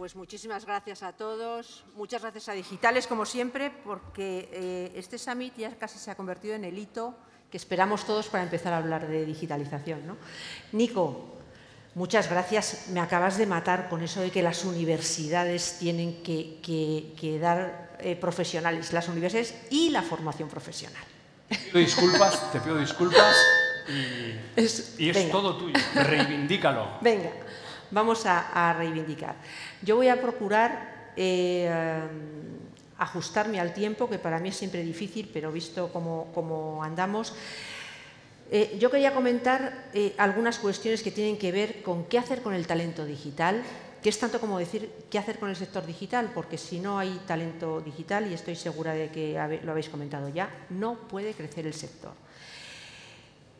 Pues muchísimas gracias a todos. Muchas gracias a Digitales, como siempre, porque eh, este summit ya casi se ha convertido en el hito que esperamos todos para empezar a hablar de digitalización. ¿no? Nico, muchas gracias. Me acabas de matar con eso de que las universidades tienen que, dar eh, profesionales, las universidades y la formación profesional. Te pido disculpas, te pido disculpas y es, todo tuyo. Reivindícalo. Venga, vamos a, reivindicar. Yo voy a procurar eh, ajustarme al tiempo, que para mí es siempre difícil, pero visto cómo, andamos. Eh, yo quería comentar eh, algunas cuestiones que tienen que ver con qué hacer con el talento digital, que es tanto como decir qué hacer con el sector digital, porque si no hay talento digital, y estoy segura de que lo habéis comentado ya, no puede crecer el sector.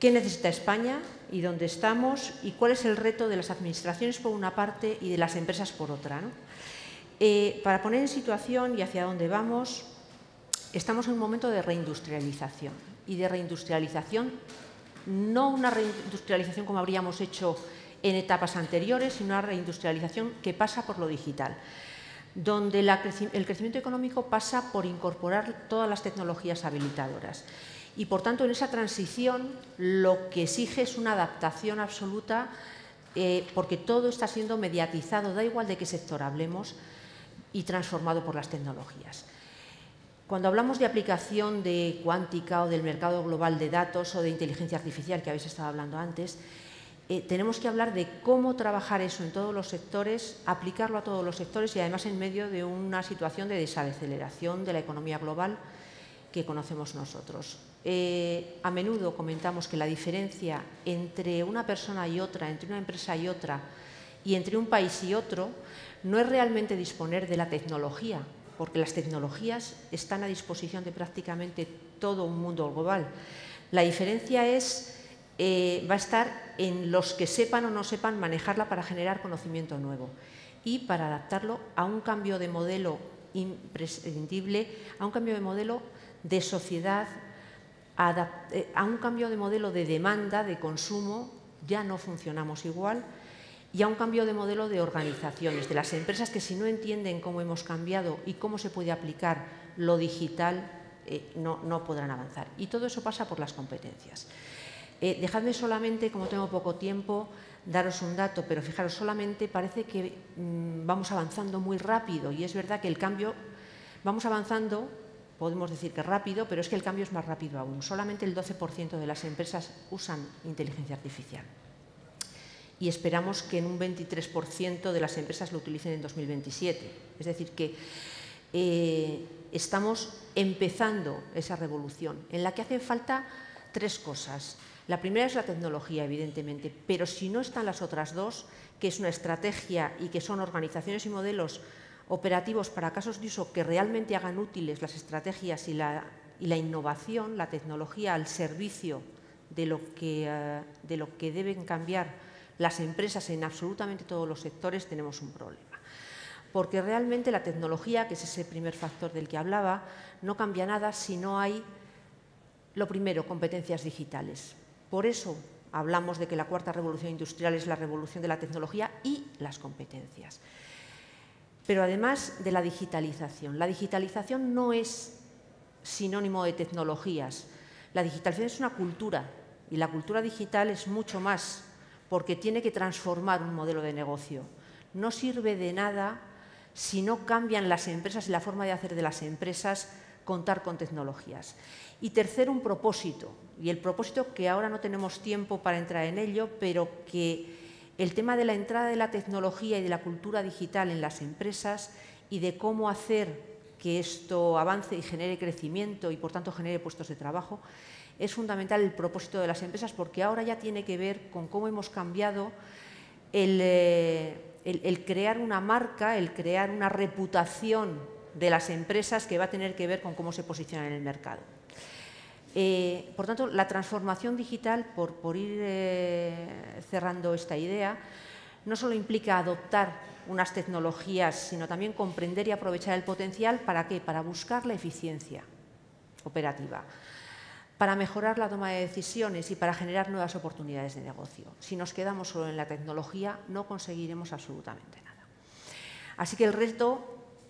¿Qué necesita España y dónde estamos? ¿Y cuál es el reto de las administraciones por una parte y de las empresas por otra? Eh, para poner en situación y hacia dónde vamos, estamos en un momento de reindustrialización. Y de reindustrialización, no una reindustrialización como habríamos hecho en etapas anteriores, sino una reindustrialización que pasa por lo digital, donde el crecimiento económico pasa por incorporar todas las tecnologías habilitadoras. Y, por tanto, en esa transición lo que exige es una adaptación absoluta eh, porque todo está siendo mediatizado, da igual de qué sector hablemos, y transformado por las tecnologías. Cuando hablamos de aplicación de cuántica o del mercado global de datos o de inteligencia artificial, que habéis estado hablando antes, eh, tenemos que hablar de cómo trabajar eso en todos los sectores, aplicarlo a todos los sectores y además en medio de una situación de desaceleración de la economía global que conocemos nosotros. Eh, a menudo comentamos que la diferencia entre una persona y otra, entre una empresa y otra, y entre un país y otro, no es realmente disponer de la tecnología, porque las tecnologías están a disposición de prácticamente todo un mundo global. La diferencia es eh, va a estar en los que sepan o no sepan manejarla para generar conocimiento nuevo y para adaptarlo a un cambio de modelo imprescindible, a un cambio de modelo de sociedad, eh, a un cambio de modelo de demanda, de consumo, ya no funcionamos igual, y a un cambio de modelo de organizaciones, de las empresas que si no entienden cómo hemos cambiado y cómo se puede aplicar lo digital, eh, no, no podrán avanzar. Y todo eso pasa por las competencias. Eh, dejadme solamente, como tengo poco tiempo, daros un dato, pero fijaros, solamente parece que mm, vamos avanzando muy rápido y es verdad que el cambio, vamos avanzando, podemos decir que rápido, pero es que el cambio es más rápido aún. Solamente el 12% de las empresas usan inteligencia artificial y esperamos que en un 23% de las empresas lo utilicen en 2027. Es decir, que eh, estamos empezando esa revolución en la que hacen falta tres cosas. La primera es la tecnología, evidentemente, pero si no están las otras dos, que es una estrategia y que son organizaciones y modelos operativos para casos de uso que realmente hagan útiles las estrategias y la, innovación, la tecnología al servicio de lo, que, eh, de lo que deben cambiar las empresas en absolutamente todos los sectores, tenemos un problema. Porque realmente la tecnología, que es ese primer factor del que hablaba, no cambia nada si no hay, lo primero, competencias digitales. Por eso hablamos de que la cuarta revolución industrial es la revolución de la tecnología y las competencias. Pero además de la digitalización. La digitalización no es sinónimo de tecnologías. La digitalización es una cultura y la cultura digital es mucho más porque tiene que transformar un modelo de negocio. No sirve de nada si no cambian las empresas y la forma de hacer de las empresas contar con tecnologías. Y tercero, un propósito. Y el propósito que ahora no tenemos tiempo para entrar en ello, pero que el tema de la entrada de la tecnología y de la cultura digital en las empresas y de cómo hacer que esto avance y genere crecimiento y, por tanto, genere puestos de trabajo, es fundamental el propósito de las empresas porque ahora ya tiene que ver con cómo hemos cambiado el, eh, crear una marca, el crear una reputación de las empresas que va a tener que ver con cómo se posicionan en el mercado. Eh, por tanto, la transformación digital, por, ir eh, cerrando esta idea, no solo implica adoptar unas tecnologías, sino también comprender y aprovechar el potencial. ¿Para qué? Para buscar la eficiencia operativa, para mejorar la toma de decisiones y para generar nuevas oportunidades de negocio. Si nos quedamos solo en la tecnología, no conseguiremos absolutamente nada. Así que el reto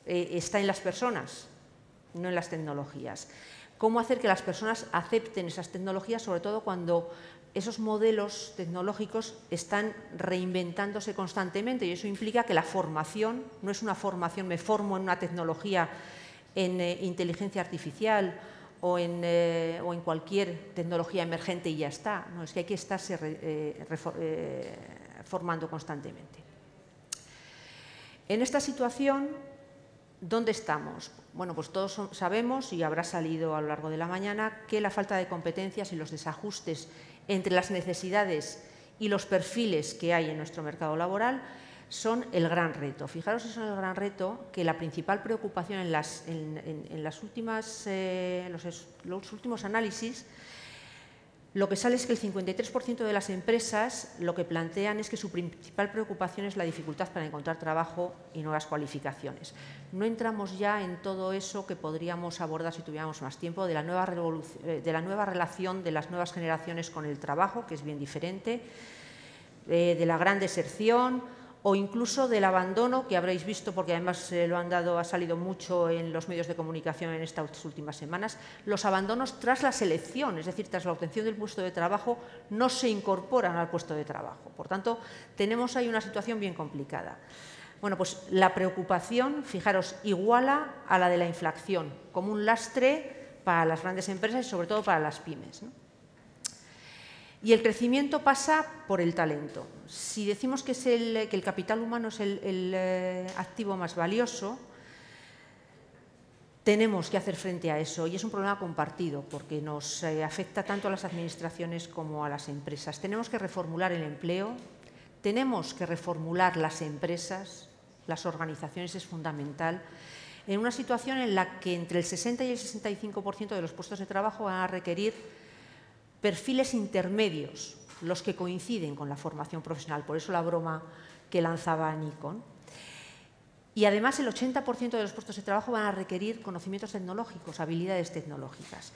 eh, está en las personas, no en las tecnologías. ¿Cómo hacer que las personas acepten esas tecnologías, sobre todo cuando esos modelos tecnológicos están reinventándose constantemente y eso implica que la formación no es una formación, me formo en una tecnología, en eh, inteligencia artificial o en, eh, o en, cualquier tecnología emergente y ya está. No, es que hay que estarse eh, formando constantemente. En esta situación, ¿dónde estamos? Bueno, pues todos sabemos, y habrá salido a lo largo de la mañana, que la falta de competencias y los desajustes entre las necesidades y los perfiles que hay en nuestro mercado laboral son el gran reto. Fijaros, es el gran reto que la principal preocupación en, las, últimas, eh, los, últimos análisis lo que sale es que el 53% de las empresas lo que plantean es que su principal preocupación es la dificultad para encontrar trabajo y nuevas cualificaciones. No entramos ya en todo eso que podríamos abordar si tuviéramos más tiempo, de la nueva, eh, de la nueva relación de las nuevas generaciones con el trabajo, que es bien diferente, eh, de la gran deserción, o incluso del abandono que habréis visto, porque además lo han dado, ha salido mucho en los medios de comunicación en estas últimas semanas, los abandonos tras la selección, es decir, tras la obtención del puesto de trabajo, no se incorporan al puesto de trabajo. Por tanto, tenemos ahí una situación bien complicada. Bueno, pues la preocupación, fijaros, iguala a la de la inflación, como un lastre para las grandes empresas y sobre todo para las pymes. Y el crecimiento pasa por el talento. Si decimos que, el, capital humano es el, eh, activo más valioso, tenemos que hacer frente a eso y es un problema compartido porque nos eh, afecta tanto a las administraciones como a las empresas. Tenemos que reformular el empleo, tenemos que reformular las empresas, las organizaciones es fundamental, en una situación en la que entre el 60 y el 65% de los puestos de trabajo van a requerir perfiles intermedios, los que coinciden con la formación profesional, por eso la broma que lanzaba Nikon. Y además el 80% de los puestos de trabajo van a requerir conocimientos tecnológicos, habilidades tecnológicas.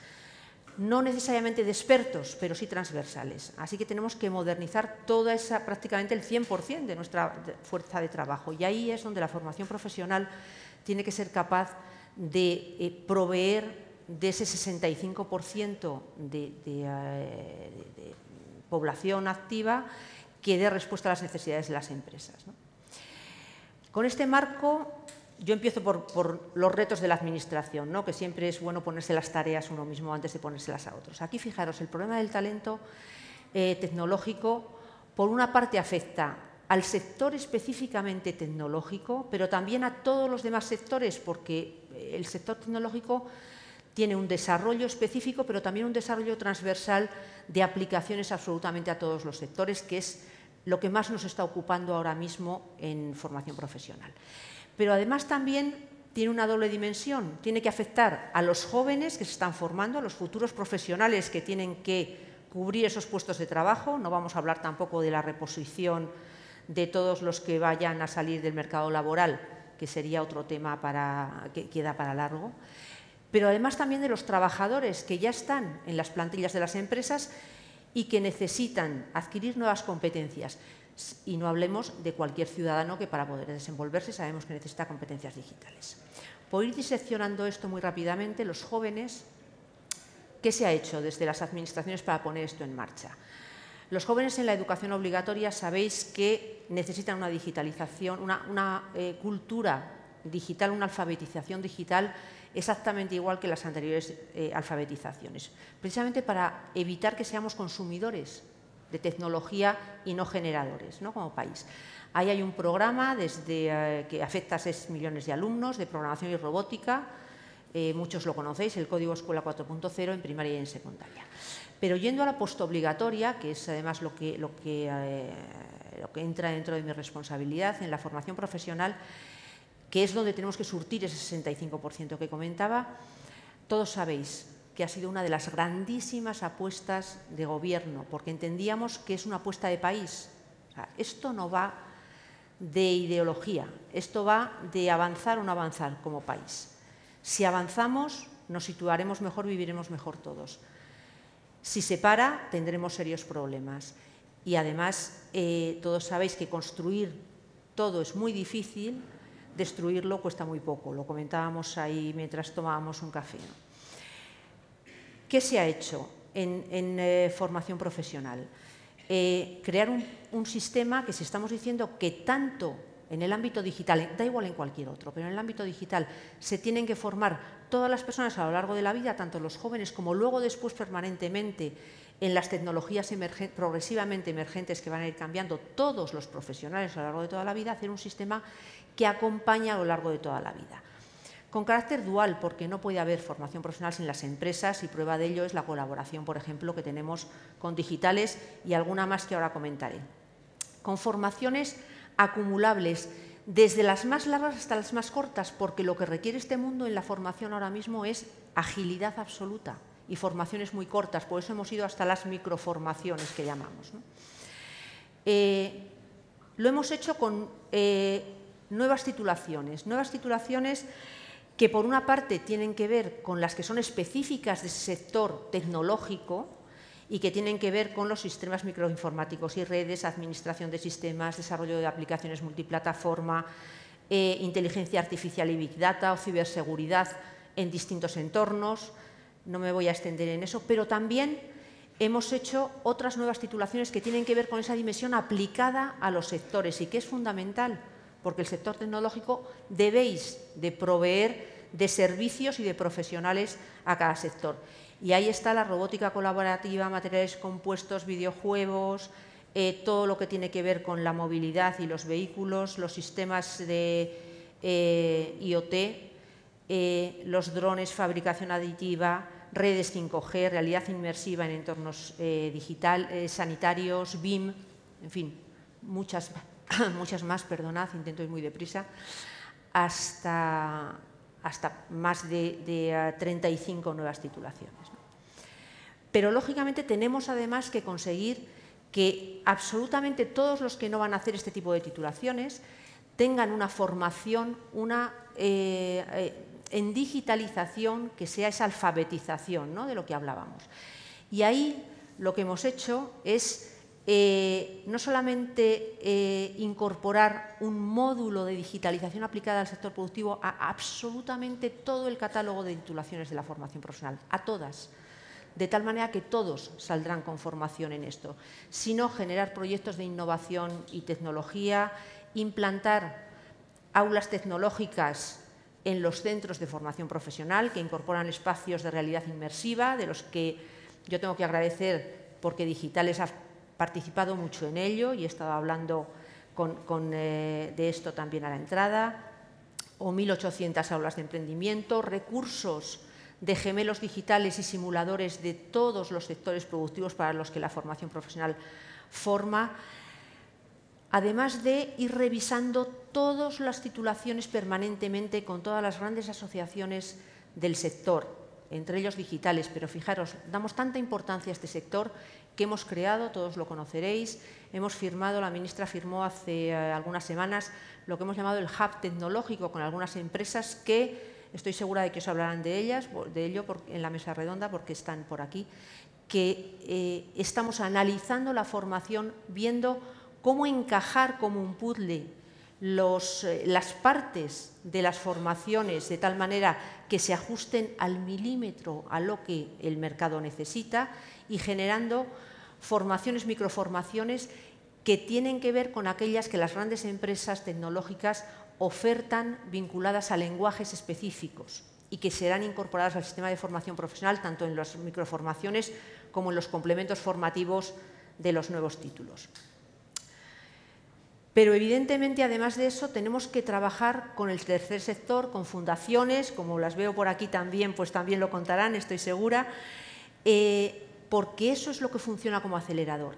No necesariamente de expertos, pero sí transversales. Así que tenemos que modernizar toda esa, prácticamente el 100% de nuestra fuerza de trabajo. Y ahí es donde la formación profesional tiene que ser capaz de eh, proveer de ese 65% de, eh, de, población activa que dé respuesta a las necesidades de las empresas. Con este marco, yo empiezo por, los retos de la Administración, que siempre es bueno ponerse las tareas uno mismo antes de ponérselas a otros. Aquí, fijaros, el problema del talento eh, tecnológico, por una parte, afecta al sector específicamente tecnológico, pero también a todos los demás sectores, porque el sector tecnológico tiene un desarrollo específico, pero también un desarrollo transversal de aplicaciones absolutamente a todos los sectores, que es lo que más nos está ocupando ahora mismo en formación profesional. Pero además también tiene una doble dimensión, tiene que afectar a los jóvenes que se están formando, a los futuros profesionales que tienen que cubrir esos puestos de trabajo, no vamos a hablar tampoco de la reposición de todos los que vayan a salir del mercado laboral, que sería otro tema que queda para largo pero además también de los trabajadores que ya están en las plantillas de las empresas y que necesitan adquirir nuevas competencias. Y no hablemos de cualquier ciudadano que para poder desenvolverse sabemos que necesita competencias digitales. Por ir diseccionando esto muy rápidamente, los jóvenes, ¿qué se ha hecho desde las administraciones para poner esto en marcha? Los jóvenes en la educación obligatoria sabéis que necesitan una digitalización, una, eh, cultura digital, una alfabetización digital exactamente igual que las anteriores eh, alfabetizaciones, precisamente para evitar que seamos consumidores de tecnología y no generadores ¿no? como país. Ahí hay un programa eh, que afecta a 6 millones de alumnos de programación y robótica, eh, muchos lo conocéis, el Código Escuela 4.0 en primaria y en secundaria. Pero yendo a la postobligatoria, que es además lo que, lo que entra dentro de mi responsabilidad en la formación profesional, que es donde tenemos que surtir ese 65% que comentaba, todos sabéis que ha sido una de las grandísimas apuestas de gobierno, porque entendíamos que es una apuesta de país. esto no va de ideología, esto va de avanzar o no avanzar como país. Si avanzamos, nos situaremos mejor, viviremos mejor todos. Si se para, tendremos serios problemas. Y además, eh, todos sabéis que construir todo es muy difícil, destruirlo cuesta muy poco. Lo comentábamos ahí mientras tomábamos un café. ¿Qué se ha hecho en, eh, formación profesional? Eh, crear un, sistema que si estamos diciendo que tanto en el ámbito digital, da igual en cualquier otro, pero en el ámbito digital se tienen que formar todas las personas a lo largo de la vida, tanto los jóvenes como luego después permanentemente en las tecnologías progresivamente emergentes que van a ir cambiando todos los profesionales a lo largo de toda la vida, hacer un sistema que acompaña a lo largo de toda la vida. Con carácter dual, porque no puede haber formación profesional sin las empresas y prueba de ello es la colaboración, por ejemplo, que tenemos con digitales y alguna más que ahora comentaré. Con formaciones acumulables, desde las más largas hasta las más cortas, porque lo que requiere este mundo en la formación ahora mismo es agilidad absoluta y formaciones muy cortas, por eso hemos ido hasta las microformaciones que llamamos. Eh, lo hemos hecho con eh, nuevas titulaciones, nuevas titulaciones que por una parte tienen que ver con las que son específicas de ese sector tecnológico y que tienen que ver con los sistemas microinformáticos y redes, administración de sistemas, desarrollo de aplicaciones multiplataforma, eh, inteligencia artificial y big data o ciberseguridad en distintos entornos, no me voy a extender en eso, pero también hemos hecho otras nuevas titulaciones que tienen que ver con esa dimensión aplicada a los sectores y que es fundamental, porque el sector tecnológico debéis de proveer de servicios y de profesionales a cada sector. Y ahí está la robótica colaborativa, materiales compuestos, videojuegos, eh, todo lo que tiene que ver con la movilidad y los vehículos, los sistemas de eh, IoT, eh, los drones, fabricación aditiva, redes 5G, realidad inmersiva en entornos digital, sanitarios, BIM, en fin, muchas, muchas más, perdonad, intento ir muy deprisa, hasta, hasta más de, 35 eh, nuevas titulaciones. Pero, lógicamente, tenemos además que conseguir que absolutamente todos los que no van a hacer este tipo de titulaciones tengan una formación, una en digitalización que sea esa alfabetización ¿no? de lo que hablábamos. Y ahí lo que hemos hecho es eh, no solamente eh, incorporar un módulo de digitalización aplicada al sector productivo a absolutamente todo el catálogo de titulaciones de la formación profesional, a todas, de tal manera que todos saldrán con formación en esto, sino generar proyectos de innovación y tecnología, implantar aulas tecnológicas en los centros de formación profesional que incorporan espacios de realidad inmersiva, de los que yo tengo que agradecer porque Digitales participado mucho en ello y he estado hablando eh, de esto también a la entrada, o 1.800 aulas de emprendimiento, recursos de gemelos digitales y simuladores de todos los sectores productivos para los que la formación profesional forma, además de ir revisando todas las titulaciones permanentemente con todas las grandes asociaciones del sector, entre ellos digitales, pero fijaros, damos tanta importancia a este sector que hemos creado, todos lo conoceréis, hemos firmado, la ministra firmó hace eh, algunas semanas lo que hemos llamado el hub tecnológico con algunas empresas que estoy segura de que os hablarán de ellas, de ello en la mesa redonda porque están por aquí, que eh, estamos analizando la formación viendo cómo encajar como un puzzle eh, las partes de las formaciones de tal manera que se ajusten al milímetro a lo que el mercado necesita y generando formaciones, microformaciones que tienen que ver con aquellas que las grandes empresas tecnológicas ofertan vinculadas a lenguajes específicos y que serán incorporadas al sistema de formación profesional tanto en las microformaciones como en los complementos formativos de los nuevos títulos. Pero evidentemente, además de eso, tenemos que trabajar con el tercer sector, con fundaciones, como las veo por aquí también, pues también lo contarán, estoy segura, eh, porque eso es lo que funciona como acelerador.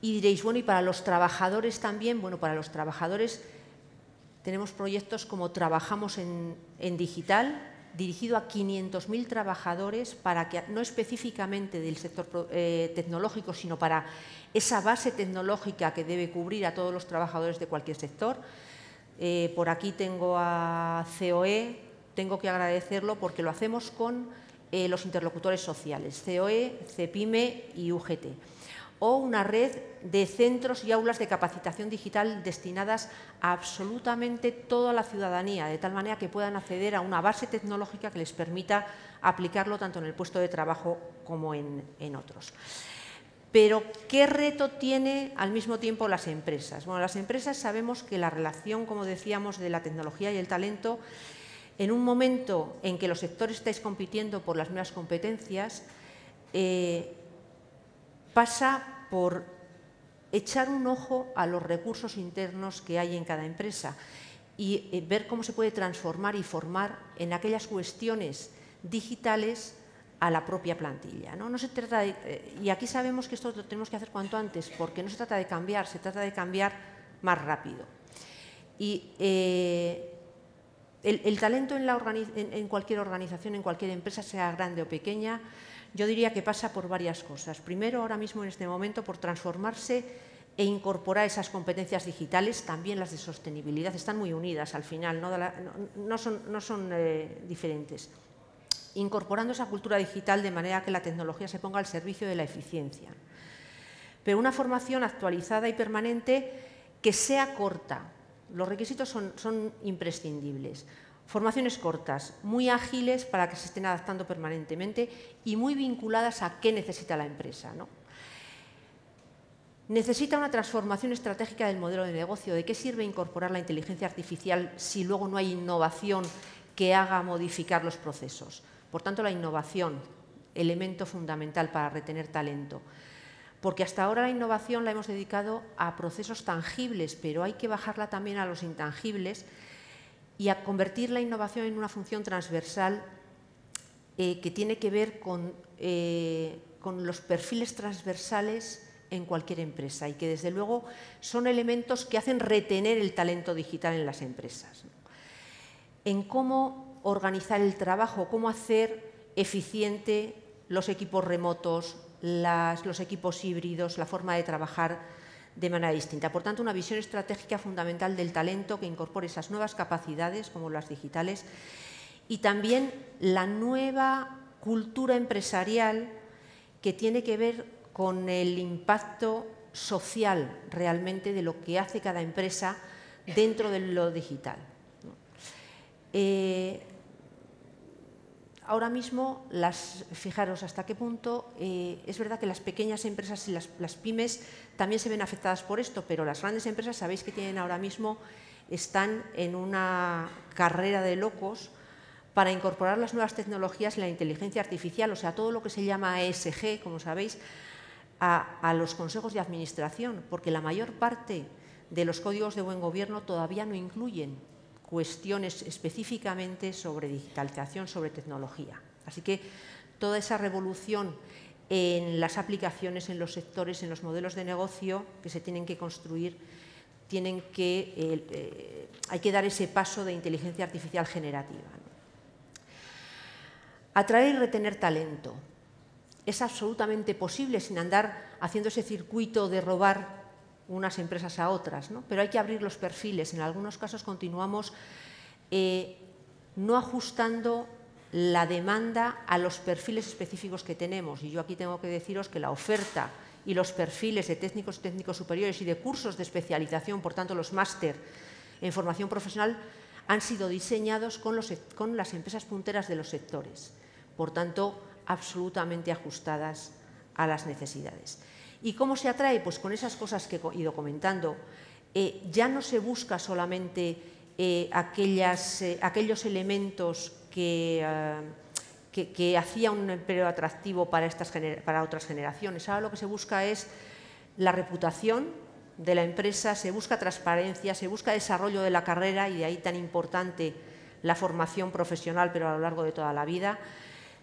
Y diréis, bueno, y para los trabajadores también, bueno, para los trabajadores tenemos proyectos como Trabajamos en, Digital, dirigido a 500.000 trabajadores, para que no específicamente del sector eh, tecnológico, sino para esa base tecnológica que debe cubrir a todos los trabajadores de cualquier sector. Eh, por aquí tengo a COE, tengo que agradecerlo porque lo hacemos con eh, los interlocutores sociales, COE, CEPIME y UGT. O una red de centros y aulas de capacitación digital destinadas a absolutamente toda la ciudadanía, de tal manera que puedan acceder a una base tecnológica que les permita aplicarlo tanto en el puesto de trabajo como en, otros. Pero, ¿qué reto tiene al mismo tiempo las empresas? Bueno, las empresas sabemos que la relación, como decíamos, de la tecnología y el talento, en un momento en que los sectores estáis compitiendo por las mismas competencias, eh, pasa por echar un ojo a los recursos internos que hay en cada empresa y eh, ver cómo se puede transformar y formar en aquellas cuestiones digitales a la propia plantilla. ¿no? se trata eh, y aquí sabemos que esto lo tenemos que hacer cuanto antes, porque no se trata de cambiar, se trata de cambiar más rápido. Y eh, el, talento en cualquier organización, en cualquier empresa, sea grande o pequeña, yo diría que pasa por varias cosas. Primero, ahora mismo en este momento, por transformarse e incorporar esas competencias digitales, también las de sostenibilidad, están muy unidas al final, no, son, eh, diferentes. Incorporando esa cultura digital de manera que la tecnología se ponga al servicio de la eficiencia. Pero una formación actualizada y permanente que sea corta. Los requisitos son imprescindibles. Formaciones cortas, muy ágiles para que se estén adaptando permanentemente y muy vinculadas a qué necesita la empresa. Necesita una transformación estratégica del modelo de negocio. ¿De qué sirve incorporar la inteligencia artificial si luego no hay innovación que haga modificar los procesos? Por tanto, la innovación, elemento fundamental para retener talento. Porque hasta ahora la innovación la hemos dedicado a procesos tangibles, pero hay que bajarla también a los intangibles y a convertir la innovación en una función transversal eh, que tiene que ver eh, con, los perfiles transversales en cualquier empresa y que desde luego son elementos que hacen retener el talento digital en las empresas. En cómo organizar el trabajo, cómo hacer eficiente los equipos remotos, los equipos híbridos, la forma de trabajar de manera distinta. Por tanto, una visión estratégica fundamental del talento que incorpore esas nuevas capacidades, como las digitales, y también la nueva cultura empresarial que tiene que ver con el impacto social realmente de lo que hace cada empresa dentro de lo digital. Eh, ahora mismo, las, fijaros hasta qué punto, eh, es verdad que las pequeñas empresas y las, pymes también se ven afectadas por esto, pero las grandes empresas, sabéis que tienen ahora mismo, están en una carrera de locos para incorporar las nuevas tecnologías y la inteligencia artificial, o sea, todo lo que se llama ESG, como sabéis, a, a los consejos de administración, porque la mayor parte de los códigos de buen gobierno todavía no incluyen cuestiones específicamente sobre digitalización, sobre tecnología. Así que toda esa revolución en las aplicaciones, en los sectores, en los modelos de negocio que se tienen que construir, tienen que, eh, eh, hay que dar ese paso de inteligencia artificial generativa. Atraer y retener talento. Es absolutamente posible sin andar haciendo ese circuito de robar unas empresas a otras, ¿no? pero hay que abrir los perfiles. En algunos casos continuamos eh, no ajustando la demanda a los perfiles específicos que tenemos. Y yo aquí tengo que deciros que la oferta y los perfiles de técnicos y técnicos superiores y de cursos de especialización, por tanto los máster en formación profesional, han sido diseñados con, con las empresas punteras de los sectores. Por tanto, absolutamente ajustadas a las necesidades. ¿Y cómo se atrae? Pues con esas cosas que he ido comentando. Eh, ya no se busca solamente eh, eh, aquellos elementos que, que, hacían un empleo atractivo para, estas para otras generaciones. Ahora lo que se busca es la reputación de la empresa, se busca transparencia, se busca desarrollo de la carrera y de ahí tan importante la formación profesional, pero a lo largo de toda la vida.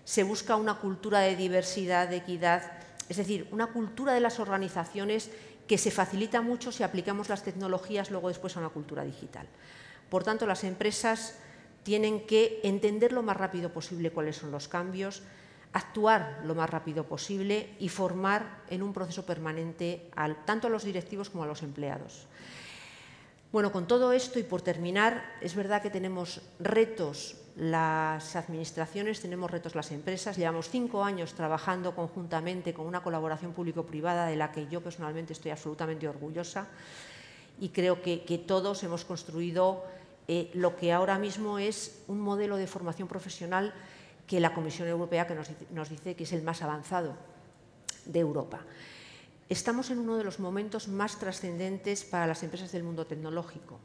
Se busca una cultura de diversidad, de equidad, es decir, una cultura de las organizaciones que se facilita mucho si aplicamos las tecnologías luego después a una cultura digital. Por tanto, las empresas tienen que entender lo más rápido posible cuáles son los cambios, actuar lo más rápido posible y formar en un proceso permanente tanto a los directivos como a los empleados. Bueno, con todo esto y por terminar, es verdad que tenemos retos las administraciones, tenemos retos las empresas. Llevamos cinco años trabajando conjuntamente con una colaboración público-privada de la que yo personalmente estoy absolutamente orgullosa y creo que, todos hemos construido eh, lo que ahora mismo es un modelo de formación profesional que la Comisión Europea que nos, dice que es el más avanzado de Europa. Estamos en uno de los momentos más trascendentes para las empresas del mundo tecnológico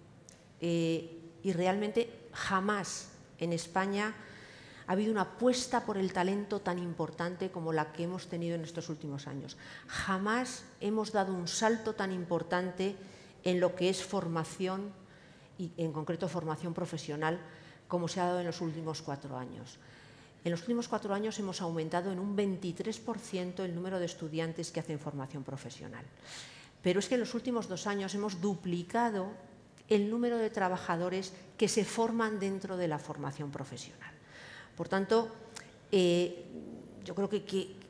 eh, y realmente jamás en España ha habido una apuesta por el talento tan importante como la que hemos tenido en estos últimos años. Jamás hemos dado un salto tan importante en lo que es formación y en concreto formación profesional como se ha dado en los últimos cuatro años. En los últimos cuatro años hemos aumentado en un 23% el número de estudiantes que hacen formación profesional. Pero es que en los últimos dos años hemos duplicado el número de trabajadores que se forman dentro de la formación profesional. Por tanto, eh, yo creo que,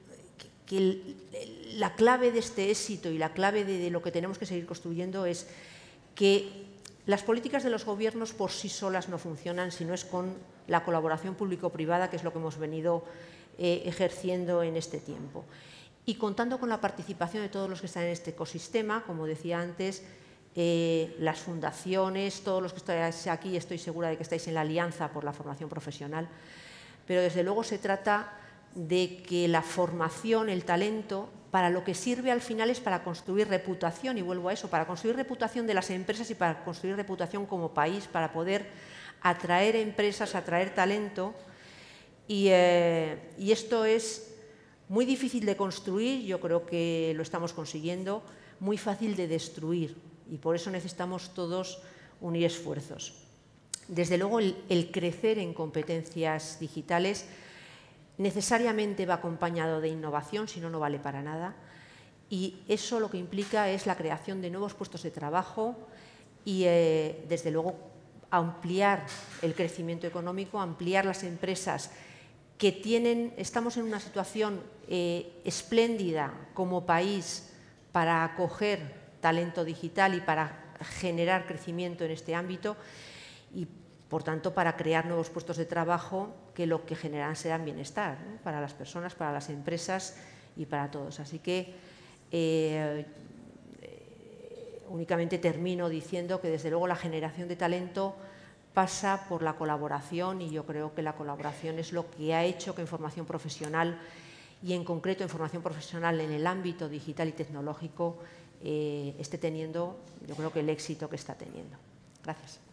la clave de este éxito y la clave de, lo que tenemos que seguir construyendo es que las políticas de los gobiernos por sí solas no funcionan si no es con la colaboración público-privada, que es lo que hemos venido eh, ejerciendo en este tiempo. Y contando con la participación de todos los que están en este ecosistema, como decía antes, eh, las fundaciones, todos los que estáis aquí, estoy segura de que estáis en la Alianza por la Formación Profesional, pero desde luego se trata de que la formación, el talento, para lo que sirve al final es para construir reputación, y vuelvo a eso, para construir reputación de las empresas y para construir reputación como país, para poder atraer empresas, atraer talento. Y, eh, y esto es muy difícil de construir, yo creo que lo estamos consiguiendo, muy fácil de destruir y por eso necesitamos todos unir esfuerzos. Desde luego, el, crecer en competencias digitales necesariamente va acompañado de innovación, si no, no vale para nada. Y eso lo que implica es la creación de nuevos puestos de trabajo y, eh, desde luego, ampliar el crecimiento económico, ampliar las empresas que tienen, estamos en una situación eh, espléndida como país para acoger talento digital y para generar crecimiento en este ámbito y, por tanto, para crear nuevos puestos de trabajo que lo que generan serán bienestar para las personas, para las empresas y para todos. Así que eh, únicamente termino diciendo que, desde luego, la generación de talento pasa por la colaboración y yo creo que la colaboración es lo que ha hecho que en formación profesional y en concreto en formación profesional en el ámbito digital y tecnológico eh, esté teniendo, yo creo que el éxito que está teniendo. Gracias.